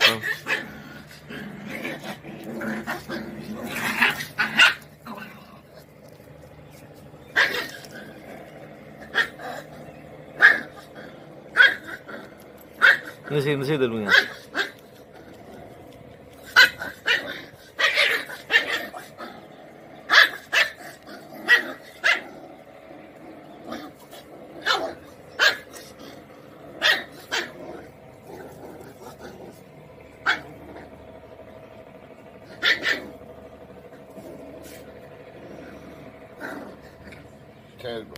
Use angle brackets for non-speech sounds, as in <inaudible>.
嗯。嗯 <laughs> 那谁那谁在录音 Terrible.